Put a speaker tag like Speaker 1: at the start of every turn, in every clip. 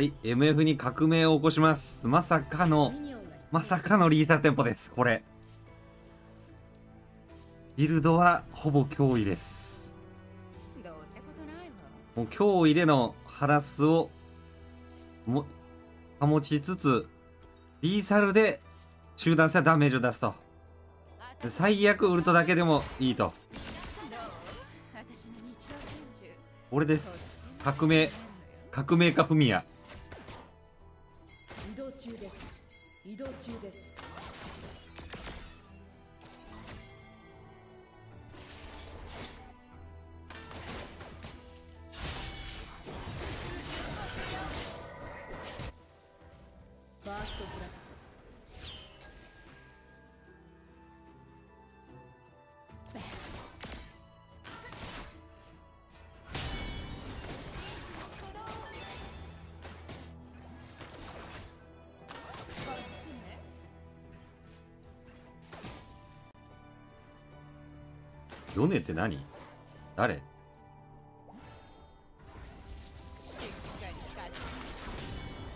Speaker 1: はい MF に革命を起こします。まさかのまさかのリーサルテンポですこれ。ギルドはほぼ脅威です。もう脅威でのハラスをも保ちつつリーサルで集団性ダメージを出すと。最悪ウルトだけでもいいと。俺です。革命革命家フミヤ
Speaker 2: 中です。移動中です。
Speaker 1: ヨネって何？誰？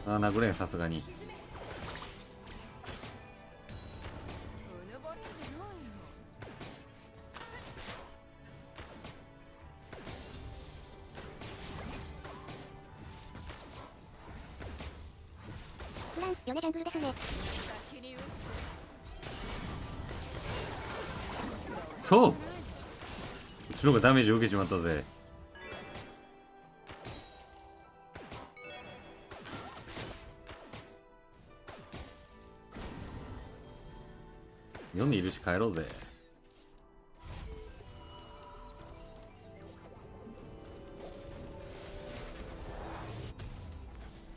Speaker 1: あー殴れんさすがに。
Speaker 3: ジャングルですね。
Speaker 1: そううちの方がダメージを受けちまったぜ。ヨネいるし帰ろうぜ。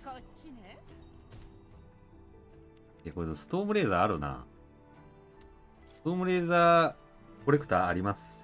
Speaker 4: こっちね。
Speaker 1: いやこれストームレーザーあるな。ストームレーザーコレクターあります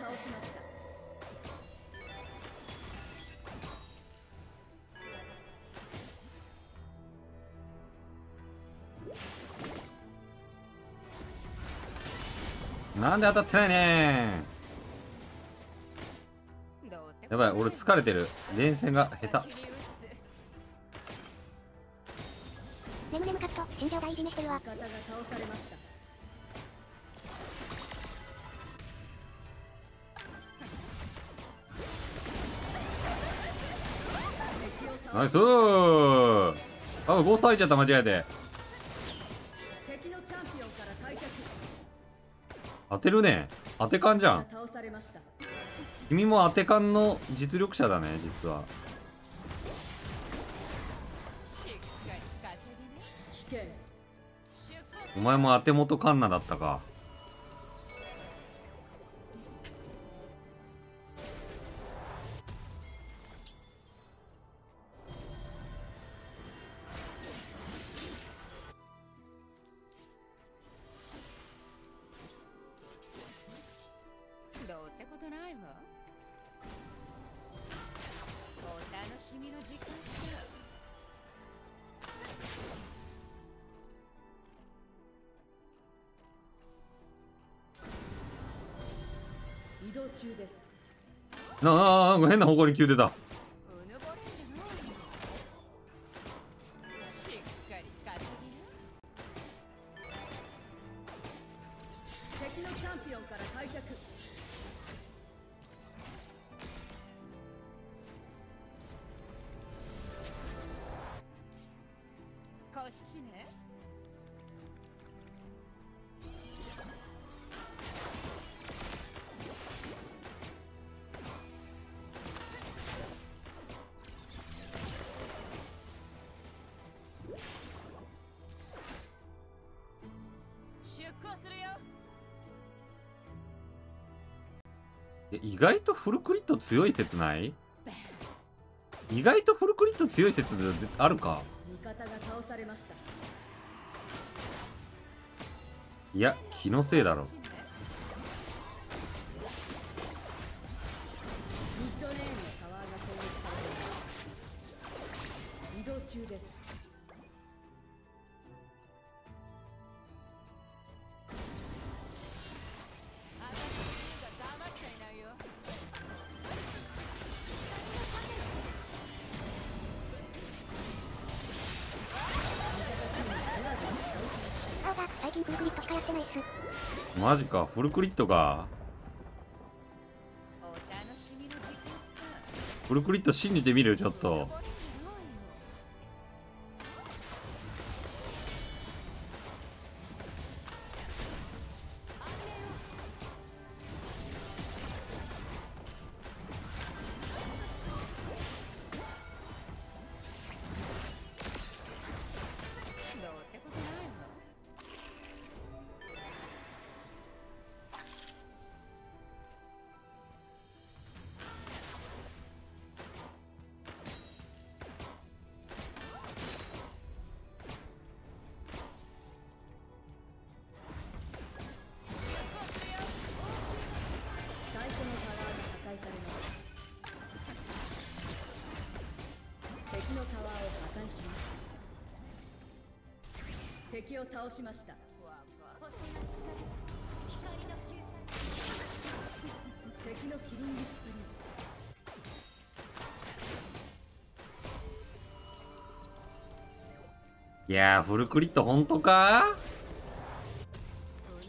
Speaker 2: 倒しました。
Speaker 1: なんで当たってないね。やばい俺疲れてる。連戦が下手。
Speaker 4: 先に撃つ
Speaker 3: ネムネムカット、心情大事にしてるわ。
Speaker 2: 味方が倒されました
Speaker 1: ナイス。ーあゴースト入っちゃった間違えて。当てるね。当て感じゃん。君も当て感の実力者だね実は。お前も当て元カンナだったか。
Speaker 4: な
Speaker 1: あ変な方向に急出た。意外とフルクリット強い説ない？意外とフルクリット強い説あるか？いや気のせいだろ。
Speaker 3: 最近フルクリットしかやってないっす
Speaker 1: マジかフルクリットか。フルクリット信じてみるちょっと。
Speaker 2: 敵を倒しました。敵のキリングスプリン
Speaker 1: いやーフルクリット本当か？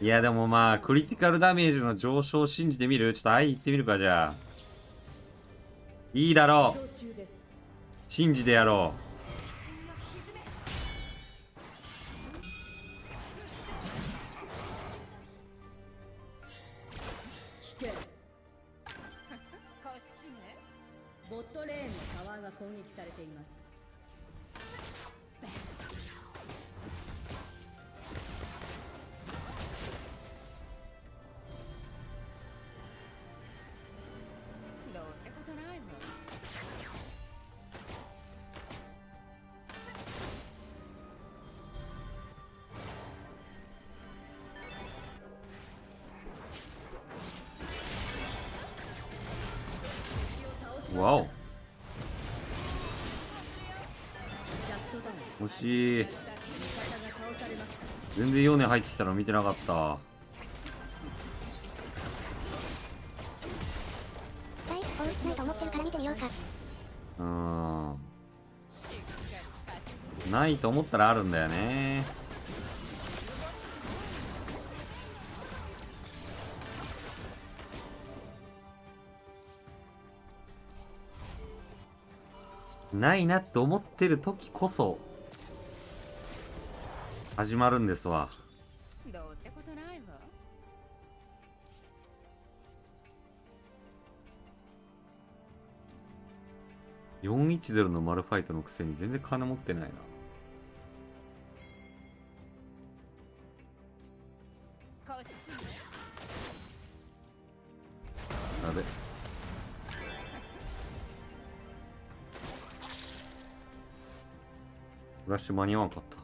Speaker 1: いやでもまあクリティカルダメージの上昇を信じてみる？ちょっと愛行ってみるかじゃあ。いいだろう。信じてやろ
Speaker 2: 危ットレーンのタワーが攻撃されています。
Speaker 4: どうってことないわ
Speaker 1: う欲しい。全然ヨネ入ってきたの見てなかった。
Speaker 3: う
Speaker 1: ん。ないと思ったらあるんだよね。ないなって思ってる時こそ始まるんですわ。
Speaker 4: どうってことないわ。
Speaker 1: 410のマルファイトのくせに全然金持ってないな。フラッシュ間に合わんかった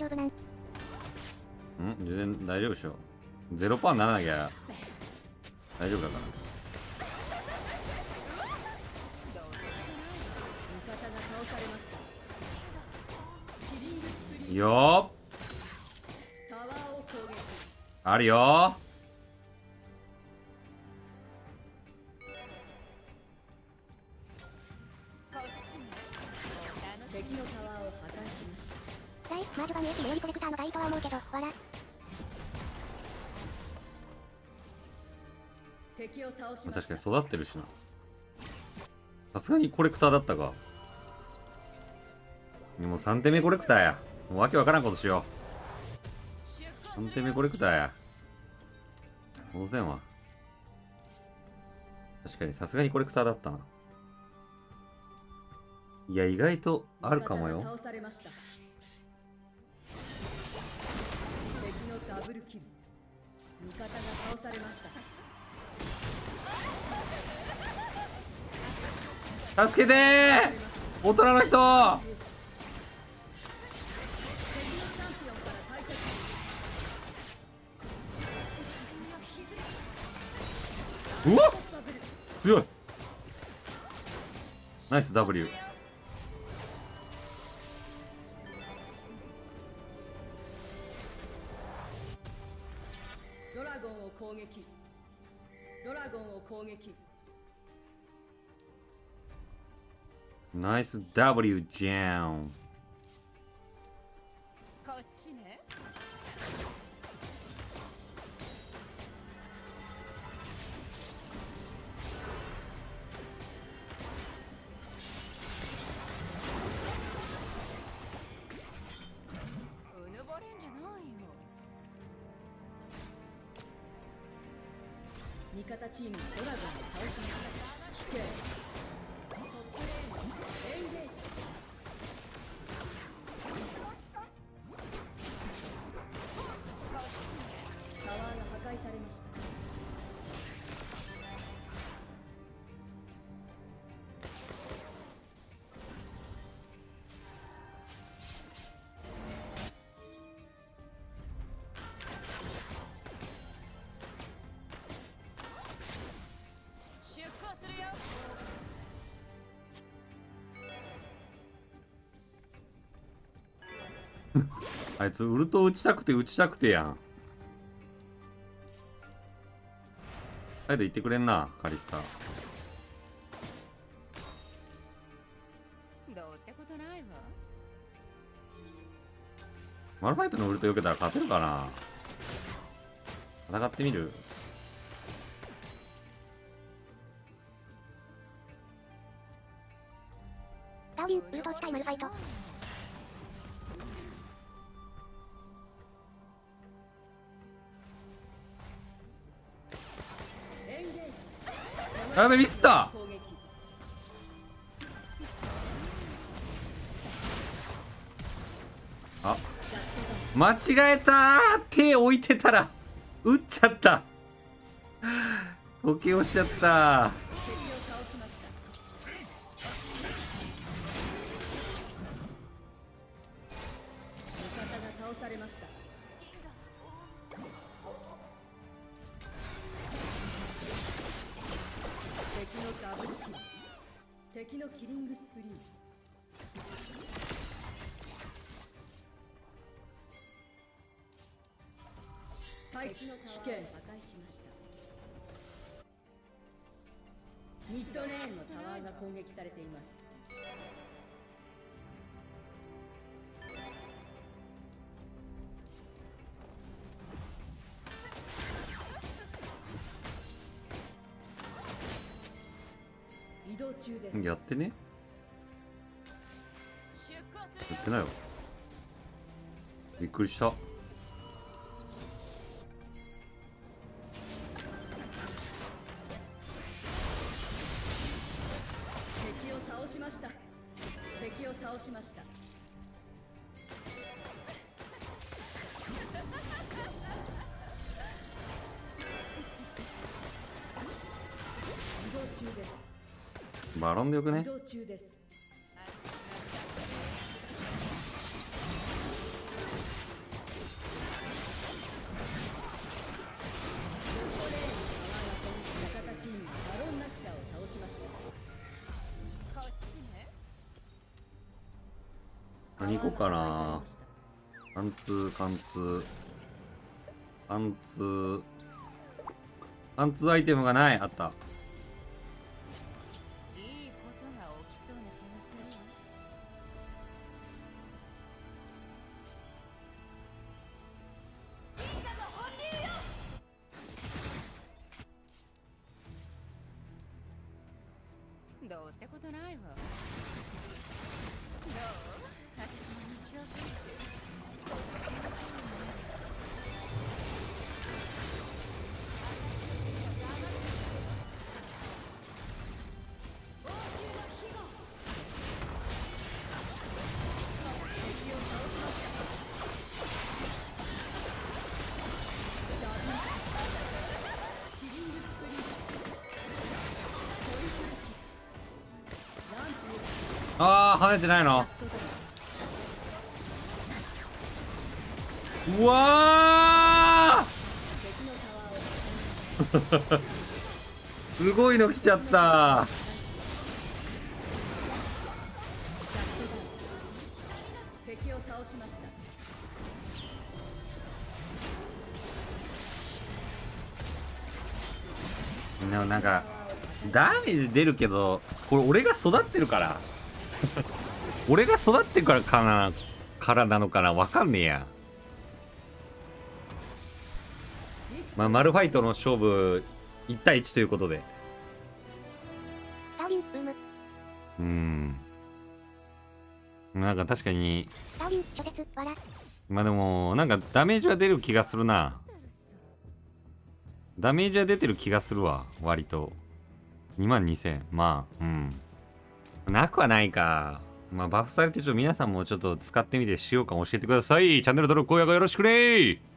Speaker 3: 丈夫なん
Speaker 1: ん全然大丈夫でしょ。ゼロパーにならなきゃ。大丈夫だからよ
Speaker 4: っ。
Speaker 3: てこは思うけどわら
Speaker 2: 敵を倒しました。
Speaker 1: 確かに育ってるしな。さすがにコレクターだったか。でも3手目コレクターや。もうわけわからんことしよう。3手目コレクターや。当然わ。確かにさすがにコレクターだったな。いや意外とあるかもよ
Speaker 2: 味方が倒されました。
Speaker 1: 助けてー！大人の人！うわっ！強い。ナイス W ナイス W じゃん
Speaker 4: こっちね。うぬぼれんじゃないよ。
Speaker 2: 味方チームがドラ
Speaker 1: あいつウルト打ちたくて打ちたくてやん。サイド行ってくれんなカリスタ。
Speaker 4: どうってことないわ。
Speaker 1: マルファイトのウルト避けたら勝てるかな。戦ってみるやべミスった。あ間違えた手置いてたら打っちゃった。時計押しちゃった。
Speaker 2: 敵のキリングスプリー対敵の危険破壊しましたミッドレーンのタワーが攻撃されています。中です。
Speaker 1: やってね。
Speaker 4: 出航するよ
Speaker 1: やってないわ。びっくりした。
Speaker 2: ました
Speaker 4: こっちね？
Speaker 1: 何行こうかな。貫通貫通貫通貫通アイテムがない。あった。ああ跳ねてないの？うわすごいの来ちゃった
Speaker 2: 敵を倒しました。
Speaker 1: でもなんかダメージ出るけどこれ俺が育ってるから。俺が育ってからかなからなのかなわかんねえや。まあマルファイトの勝負1対1ということで、うん。なんか確かに、まあでもなんかダメージは出る気がするな。ダメージは出てる気がするわ割と。2万2000まあうん。なくはないか。まあバフされてちょっと皆さんもちょっと使ってみて使用感教えてください。チャンネル登録高評価よろしくね。